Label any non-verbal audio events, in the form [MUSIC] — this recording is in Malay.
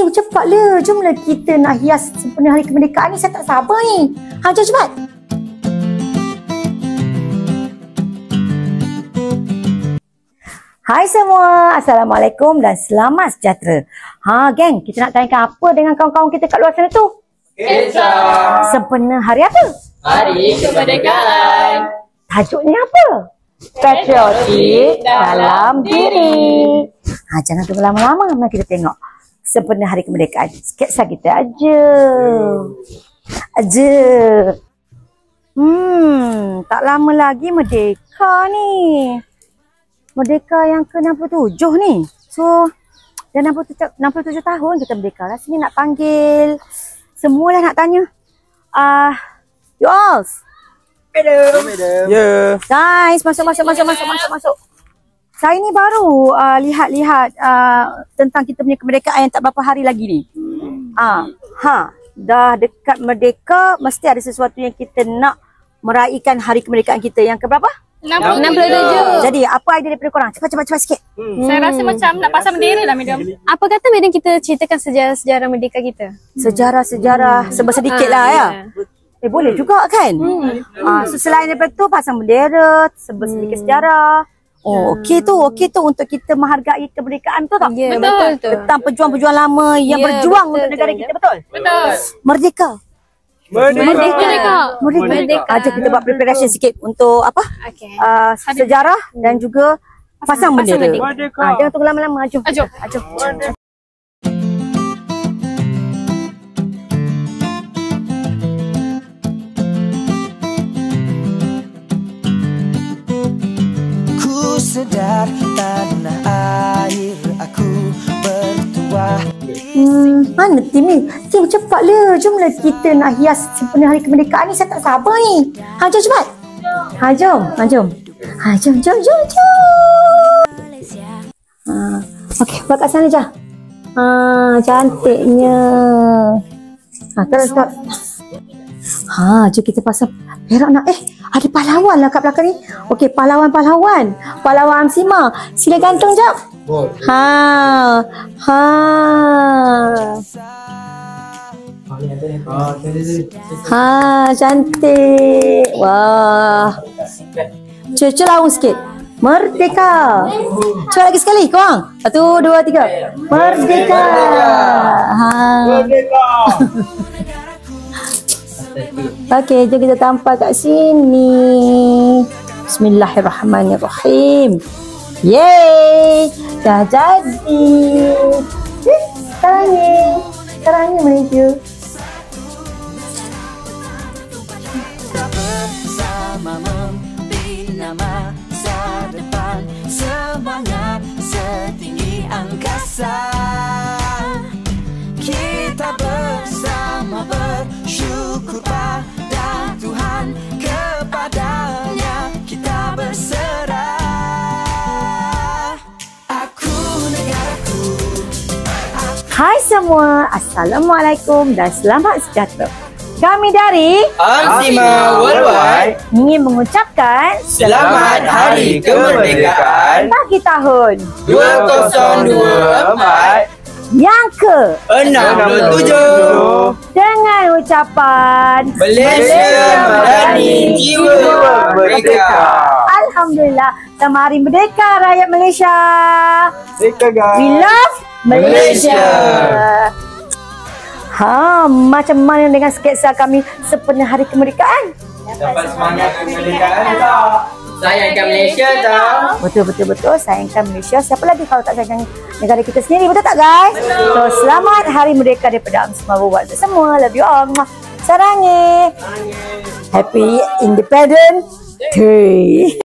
Kim, cepatlah. Jomlah kita nak hias sempena hari kemerdekaan ni. Saya tak sabar ni. Ha, jom cepat. Hai semua. Assalamualaikum dan selamat sejahtera. Ha, geng, kita nak tanyakan apa dengan kawan-kawan kita kat luar sana tu? Kesha Sempena hari apa? Hari Kemerdekaan Tajuknya apa? Patriotik dalam diri. Ha, jangan tunggu lama-lama. Mari kita tengok. Sempena hari kemerdekaan. Sketsa kita aja. Aja. Hmm, tak lama lagi merdeka ni. Merdeka yang ke-67 ni. So, dah 67, 67 tahun kita merdeka. Rasanya nak panggil semualah nak tanya. Ah, uh, you all. Ya. Guys, masuk masuk masuk masuk masuk masuk. Saya ni baru uh, lihat-lihat uh, tentang kita punya kemerdekaan yang tak berapa hari lagi ni. Ah, ha, dah dekat merdeka mesti ada sesuatu yang kita nak meraihkan hari kemerdekaan kita yang ke berapa? 67. Jadi apa idea daripada korang? Cepat cepat cepat sikit. Saya rasa macam nak pasang bendera lah medium. Apa kata medium kita ceritakan sejarah-sejarah merdeka kita? Sejarah-sejarah sebab sedikit lah ya. Eh boleh juga kan? Ah, so selain daripada tu pasang bendera, sebut sedikit sejarah. Oh, okey tu, okey tu untuk kita menghargai kemerdekaan betul tak? Ya, betul tu. Tentang pejuang-pejuang lama yang Ya, berjuang betul untuk tu. negara kita betul? Betul. Merdeka. Merdeka. Merdeka. Merdeka. Aja kita buat preparation sikit untuk apa? Okey. Uh, sejarah dan juga pasang pasang bendera. bendera. Ah, jangan tunggu lama-lama. Jom. Ah, jom. Ah, jom. Sedar tanah air aku bertuah Hmm, mana tim ni? Tim cepatlah. Jomlah kita nak hias sempena hari kemerdekaan ni. Saya tak sabar ni. Ha, jom cepat. Ha, jom. Ha, jom. Ha, jom, jom, jom, jom. Ha, okey, buat kat sana je. Ha, cantiknya. Ha, terus, terus. Ha, jom kita pasang perak nak. Eh, ada pahlawan lah kat belakang ni. Okey, pahlawan-pahlawan. Pahlawan Amsima. Sila gantung jap. Ha. Ha. Ha, cantik. Wah. Cuba cuba laung sikit. Merdeka. Cuba lagi sekali, korang. Satu, dua, tiga. Merdeka. Ha. [LAUGHS] Okey, jom kita tampal kat sini. Bismillahirrahmanirrahim. Yeay! Dah jadi. Eh, Sekarangnya. Sekarangnya Malaysia. bersama membina masa depan semangat setinggi angkasa Hai semua. Assalamualaikum dan selamat sejahtera. Kami dari Amsima Worldwide ingin mengucapkan Selamat Hari Kemerdekaan bagi tahun 2024 yang ke 67 dengan ucapan Malaysia Madani Jiwa Merdeka Alhamdulillah Selamat Hari Merdeka rakyat Malaysia. Merdeka We love Malaysia. Ha, macam mana dengan sketsa kami sempena hari kemerdekaan? Dapat semangat kemerdekaan tak? Sayangkan Malaysia tak? Betul betul betul sayangkan Malaysia. Siapa lagi kalau tak sayang negara kita sendiri? Betul tak guys? So selamat Hari Merdeka daripada Amsma buat semua. Love you all. Sarangi. Happy Independent Day.